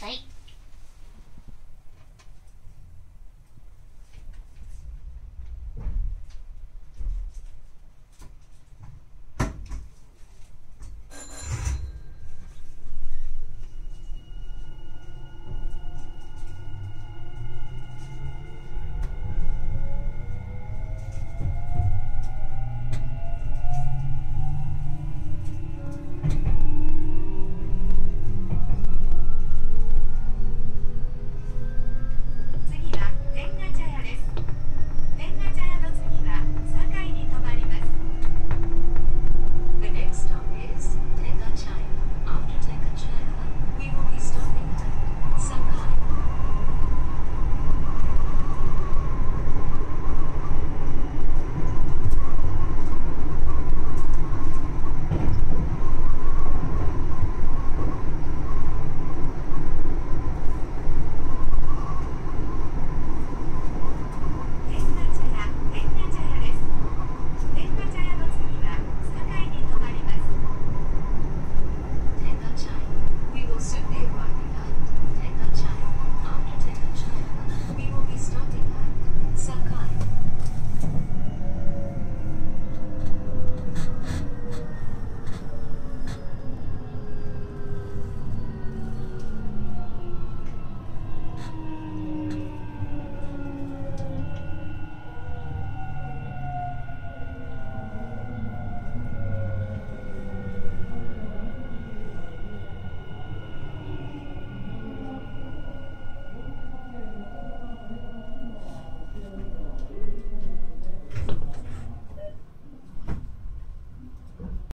さい。